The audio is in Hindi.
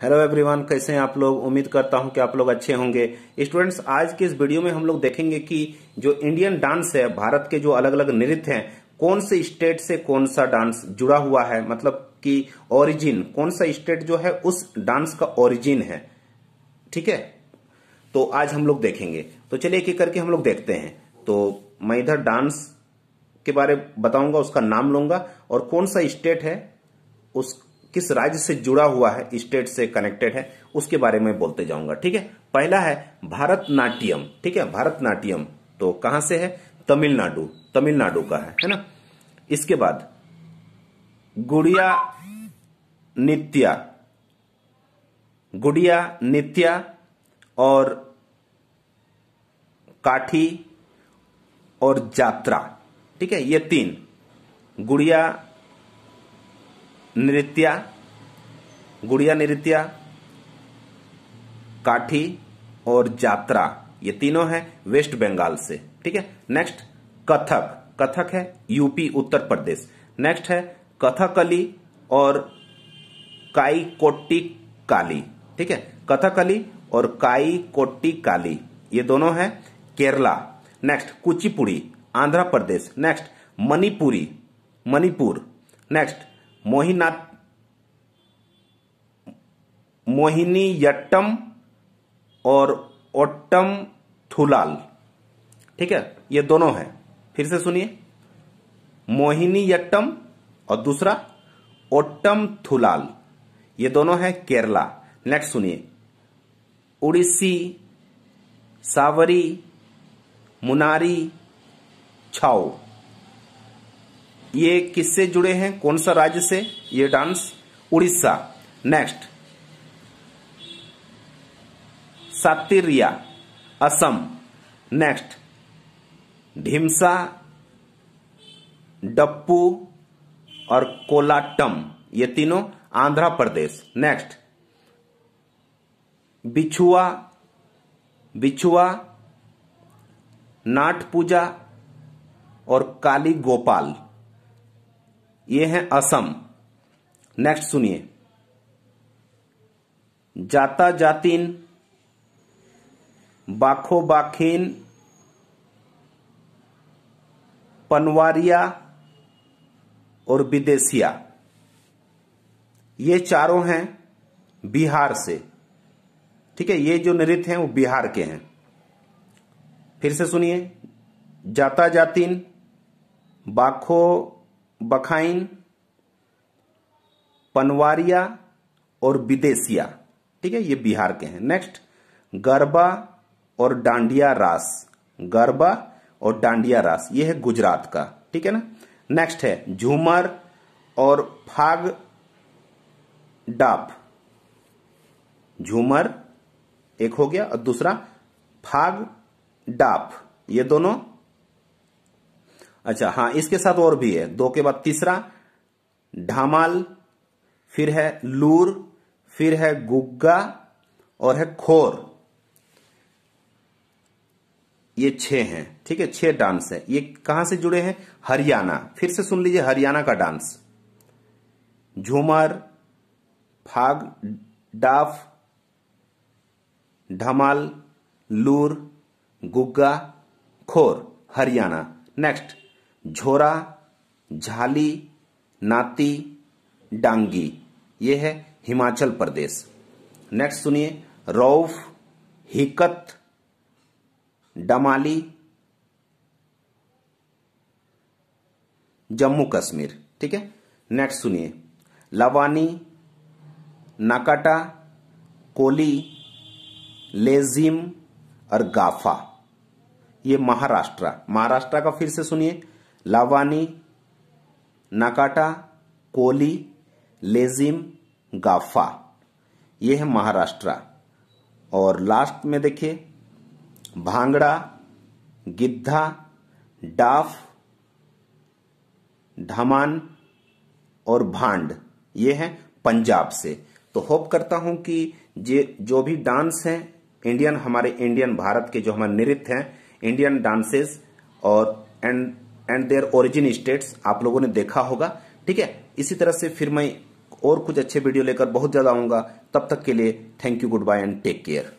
हेलो एवरीवन कैसे हैं आप लोग? उम्मीद करता हूँ कि आप लोग अच्छे होंगे। स्टूडेंट्स आज के इस वीडियो में हम लोग देखेंगे कि जो इंडियन डांस है, भारत के जो अलग अलग नृत्य हैं, कौन से स्टेट से कौन सा डांस जुड़ा हुआ है? मतलब कि ओरिजिन कौन सा स्टेट जो है, उस डांस का ओरिजिन है। ठीक है? तो आज हम लोग देखेंगे। तो चलिए एक एक करके हम लोग देखते हैं। तो मैं इधर डांस के बारे बताऊँगा, उसका नाम लूँगा, और कौन सा स्टेट है, उस किस राज्य से जुड़ा हुआ है, स्टेट से कनेक्टेड है, उसके बारे में बोलते जाऊँगा, ठीक है? पहला है भारतनाट्यम, ठीक है? भारतनाट्यम तो कहाँ से है? तमिलनाडु तमिलनाडु का है है ना? इसके बाद गुड़िया नित्या गुड़िया नित्या और काठी और जात्रा, ठीक है? ये तीन, गुड़िया नृत्या गुड़िया नृत्या, काठी और जात्रा, ये तीनों है वेस्ट बंगाल से, ठीक है? नेक्स्ट कथक। कथक है यूपी, उत्तर प्रदेश। नेक्स्ट है कथकली और काई कोट्टी काली ठीक है? कथकली और काई कोट्टी काली ये दोनों है Kerala. Next Kuchipudi, Andhra Pradesh. Next Manipuri, Manipur. Next मोहिनाथ Mohiniyattam और ओट्टम थुलाल। ठीक है? ये दोनों है। फिर से सुनिए। मोहिनी यट्टम और दूसरा ओट्टम थुलाल। ये दोनों है केरला। नेक्स्ट सुनिए। उड़ीसी, सावरी, मुनारी, छाओ। ये किससे जुड़े हैं? कौन सा राज्य से? ये dance Orissa. Next Sattriya Assam next Dhimsa Dappu और कोलाटम ये तीनों आंध्र प्रदेश नेक्स्ट बिछुआ बिछुआ नाट पूजा और काली गोपाल ये है असम नेक्स्ट सुनिए जाता जातीन बाखो बाखीन पनवारिया और विदेशिया। ये चारों हैं बिहार से। ठीक है, ये जो नृत्य हैं वो बिहार के हैं। फिर से सुनिए। जाता जातीन बाखो बखाइन पनवारिया और विदेशिया। ठीक है, ये बिहार के हैं। नेक्स्ट गरबा और डांडिया रास, गरबा और डांडिया रास, ये है गुजरात का, ठीक है ना? नेक्स्ट है, झूमर और फाग डाप। झूमर, एक हो गया, और दूसरा फाग डाप, ये दोनों। अच्छा हाँ इसके साथ और भी है, दो के बाद तीसरा, ढामाल, फिर है लूर, फिर है गुग्गा और है खोर। ये छह हैं, ठीक है? छह डांस है। ये कहाँ से जुड़े हैं? हरियाणा। फिर से सुन लीजिए हरियाणा का डांस झूमर, फाग, डाफ ढमाल लूर, गुग्गा, खोर, हरियाणा। नेक्स्ट झोरा, झाली, नाती, डांगी। ये है हिमाचल प्रदेश। नेक्स्ट सुनिए रौफ हिकत डमाली, जम्मू कश्मीर, ठीक है? नेक्स्ट सुनिए। लवानी, नाकाटा, कोली, लेजिम और गाफा। ये महाराष्ट्र। महाराष्ट्र का फिर से सुनिए। लावानी, नाकाटा, कोली, लेजिम, गाफा। ये है महाराष्ट्र। और लास्ट में देखिए भांगड़ा, गिद्धा, डाफ, ढमान और भांड, ये है पंजाब से। तो होप करता हूँ कि जे, जो भी डांस हैं, इंडियन, हमारे इंडियन भारत के जो हमारे नृत्य हैं, इंडियन डांसेस और, and and their origin states आप लोगों ने देखा होगा। ठीक है? इसी तरह से फिर मैं और कुछ अच्छे वीडियो लेकर बहुत ज़्यादा आऊँगा। तब तक के लिए thank you goodbye and take care